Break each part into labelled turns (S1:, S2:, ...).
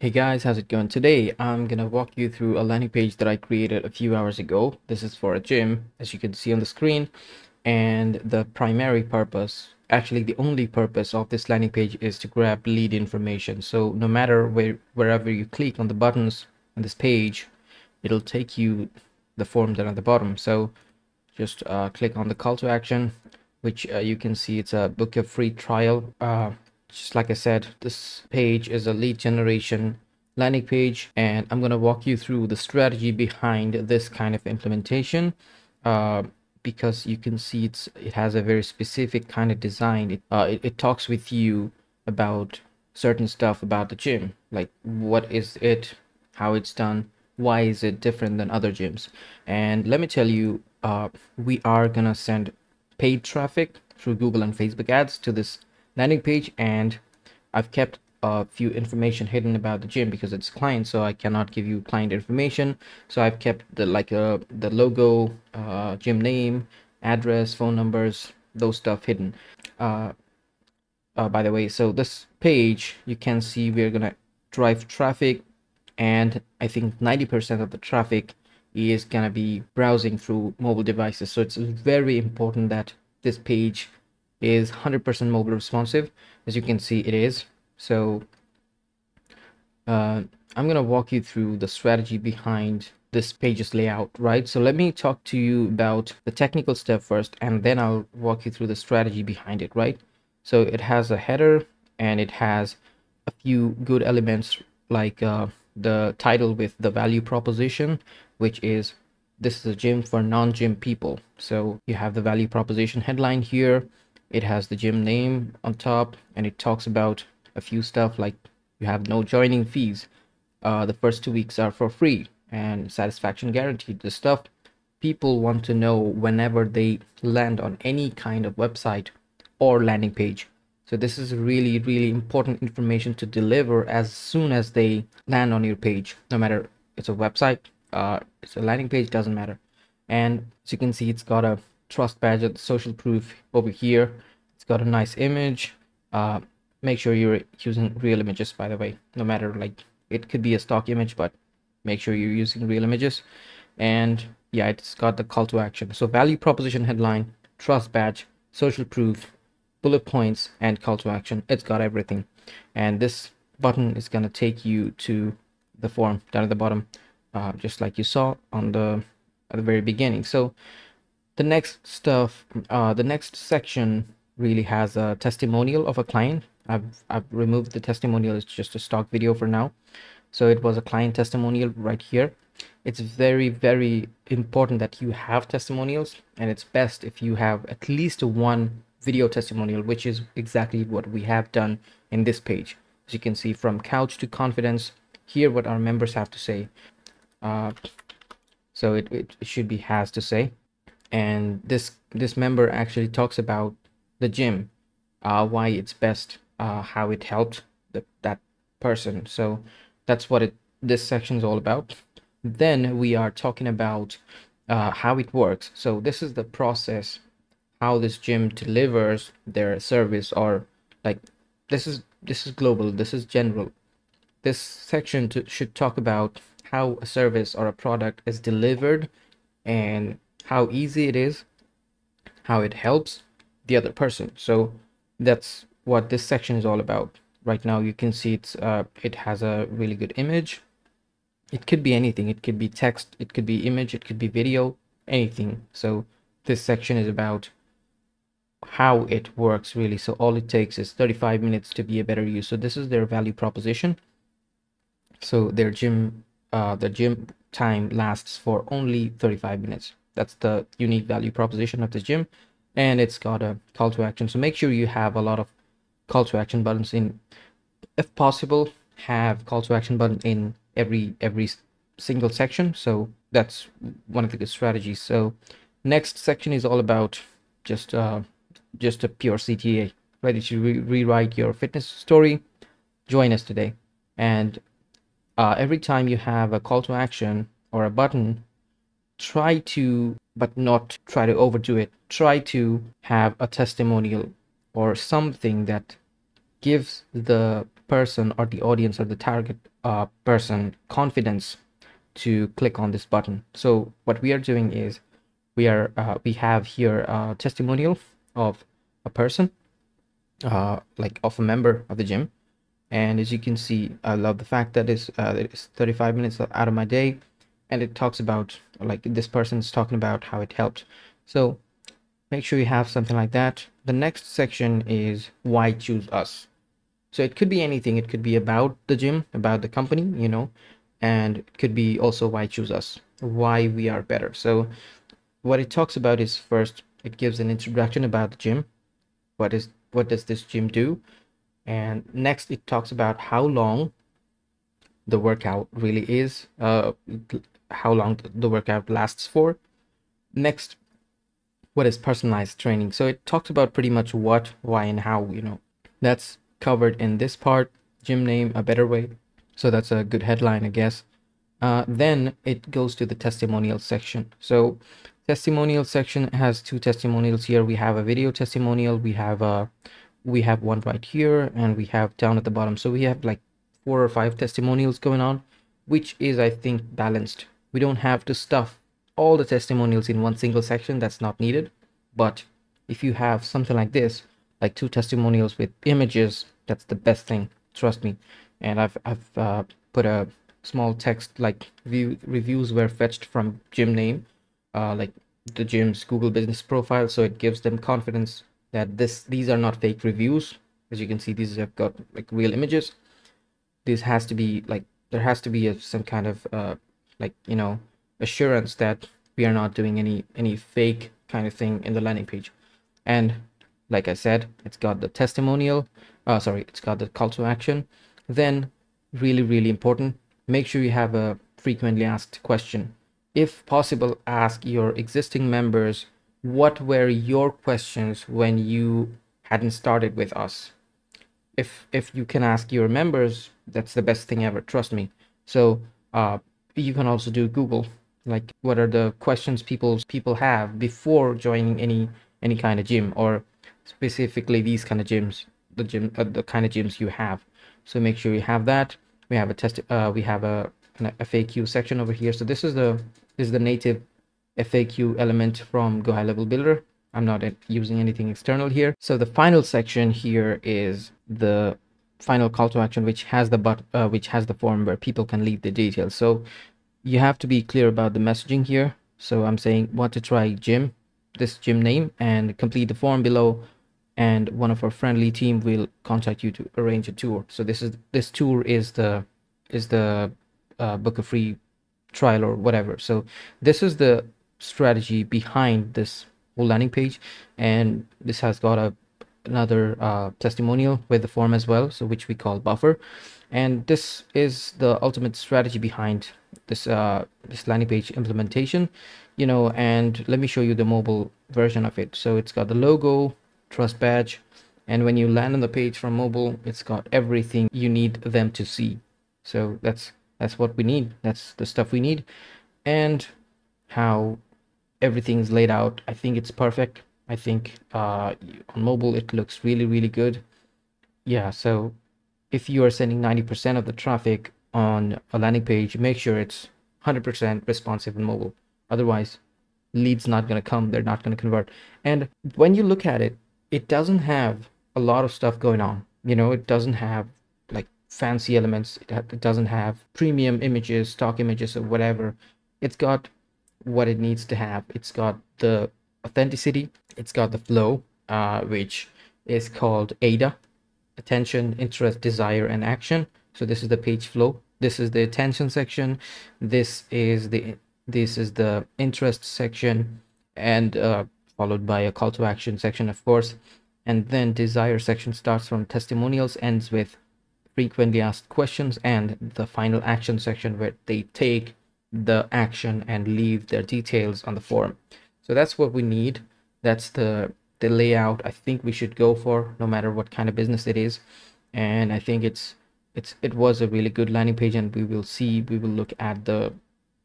S1: Hey guys, how's it going? Today I'm gonna walk you through a landing page that I created a few hours ago. This is for a gym, as you can see on the screen. And the primary purpose, actually the only purpose of this landing page is to grab lead information. So no matter where wherever you click on the buttons on this page, it'll take you the form down at the bottom. So just uh, click on the call to action, which uh, you can see it's a book a free trial. Uh, just like I said, this page is a lead generation landing page and I'm going to walk you through the strategy behind this kind of implementation uh, because you can see it's it has a very specific kind of design. It, uh, it, it talks with you about certain stuff about the gym, like what is it, how it's done, why is it different than other gyms. And let me tell you, uh, we are gonna send paid traffic through Google and Facebook ads to this landing page and I've kept a few information hidden about the gym because it's client so I cannot give you client information. So I've kept the like uh, the logo uh, gym name address phone numbers those stuff hidden. Uh, uh, by the way so this page you can see we're gonna drive traffic and I think 90% of the traffic is gonna be browsing through mobile devices. So it's very important that this page is 100% mobile responsive as you can see it is. So uh, I'm gonna walk you through the strategy behind this page's layout right? So let me talk to you about the technical step first and then I'll walk you through the strategy behind it right? So it has a header and it has a few good elements like uh, the title with the value proposition which is this is a gym for non-gym people. So you have the value proposition headline here it has the gym name on top and it talks about a few stuff like you have no joining fees. Uh, the first two weeks are for free and satisfaction guaranteed. The stuff people want to know whenever they land on any kind of website or landing page. So this is really really important information to deliver as soon as they land on your page. No matter it's a website uh, it's a landing page doesn't matter. And as you can see it's got a trust badge social proof over here. It's got a nice image. Uh, make sure you're using real images by the way. No matter like it could be a stock image but make sure you're using real images. And yeah it's got the call to action. So value proposition headline trust badge social proof bullet points and call to action. It's got everything. And this button is going to take you to the form down at the bottom uh, just like you saw on the at the very beginning. So the next stuff uh, the next section really has a testimonial of a client. I've, I've removed the testimonial. It's just a stock video for now. So it was a client testimonial right here. It's very very important that you have testimonials and it's best if you have at least one video testimonial which is exactly what we have done in this page. As you can see from couch to confidence hear what our members have to say. Uh, so it, it should be has to say and this this member actually talks about the gym uh, why it's best uh, how it helped the, that person. So that's what it this section is all about. Then we are talking about uh, how it works. So this is the process how this gym delivers their service or like this is this is global this is general. This section to, should talk about how a service or a product is delivered and how easy it is how it helps the other person. So that's what this section is all about. Right now you can see it's uh, it has a really good image. It could be anything. It could be text. It could be image. It could be video. Anything. So this section is about how it works really. So all it takes is 35 minutes to be a better you so this is their value proposition. So their gym uh the gym time lasts for only 35 minutes that's the unique value proposition of this gym. And it's got a call to action. So make sure you have a lot of call to action buttons in if possible have call to action button in every every single section. So that's one of the good strategies. So next section is all about just uh just a pure cta ready to re rewrite your fitness story? Join us today. And uh, every time you have a call to action or a button try to but not try to overdo it. Try to have a testimonial or something that gives the person or the audience or the target uh, person confidence to click on this button. So what we are doing is we are uh, we have here a testimonial of a person uh, like of a member of the gym. And as you can see i love the fact that it's, uh, it's 35 minutes out of my day and it talks about like this person's talking about how it helped. So make sure you have something like that. The next section is why choose us. So it could be anything. It could be about the gym about the company you know and it could be also why choose us why we are better. So what it talks about is first it gives an introduction about the gym. What is what does this gym do? And next it talks about how long the workout really is. Uh how long the workout lasts for. Next what is personalized training? So it talks about pretty much what why and how you know. That's covered in this part gym name a better way. So that's a good headline i guess. Uh, then it goes to the testimonial section. So testimonial section has two testimonials here. We have a video testimonial. We have a we have one right here and we have down at the bottom. So we have like four or five testimonials going on which is i think balanced we don't have to stuff all the testimonials in one single section that's not needed. But if you have something like this like two testimonials with images that's the best thing trust me. And i've i've uh, put a small text like review, reviews were fetched from gym name uh, like the gym's google business profile so it gives them confidence that this these are not fake reviews. As you can see these have got like real images. This has to be like there has to be a, some kind of uh like you know assurance that we are not doing any any fake kind of thing in the landing page. And like i said it's got the testimonial uh sorry it's got the call to action. Then really really important make sure you have a frequently asked question. If possible ask your existing members what were your questions when you hadn't started with us? If if you can ask your members that's the best thing ever trust me. So uh you can also do google like what are the questions people people have before joining any any kind of gym or specifically these kind of gyms the gym uh, the kind of gyms you have so make sure you have that we have a test uh we have a an faq section over here so this is the this is the native FAQ element from GoHighLevel Builder. I'm not using anything external here. So the final section here is the final call to action, which has the but uh, which has the form where people can leave the details. So you have to be clear about the messaging here. So I'm saying want to try gym, this gym name, and complete the form below. And one of our friendly team will contact you to arrange a tour. So this is this tour is the is the uh, book a free trial or whatever. So this is the strategy behind this whole landing page and this has got a another uh, testimonial with the form as well so which we call buffer. And this is the ultimate strategy behind this uh, this landing page implementation you know and let me show you the mobile version of it. So it's got the logo trust badge and when you land on the page from mobile it's got everything you need them to see. So that's that's what we need. That's the stuff we need. And how everything's laid out i think it's perfect i think uh on mobile it looks really really good. Yeah so if you are sending 90% of the traffic on a landing page make sure it's 100% responsive in mobile. Otherwise leads not going to come they're not going to convert. And when you look at it it doesn't have a lot of stuff going on. You know it doesn't have like fancy elements. It, it doesn't have premium images stock images or whatever. It's got what it needs to have. It's got the authenticity, it's got the flow, uh, which is called AIDA, attention, interest, desire, and action. So this is the page flow. This is the attention section. This is the this is the interest section, and uh, followed by a call to action section, of course. And then desire section starts from testimonials, ends with frequently asked questions, and the final action section where they take the action and leave their details on the form so that's what we need. That's the the layout i think we should go for no matter what kind of business it is. And i think it's it's it was a really good landing page and we will see we will look at the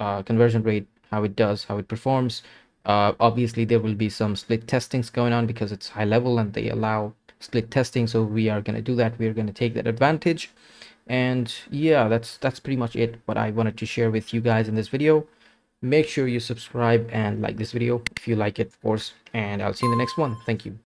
S1: uh, conversion rate how it does how it performs. Uh, obviously there will be some split testings going on because it's high level and they allow split testing. So we are going to do that. We're going to take that advantage. And yeah that's that's pretty much it what i wanted to share with you guys in this video make sure you subscribe and like this video if you like it of course and i'll see you in the next one. Thank you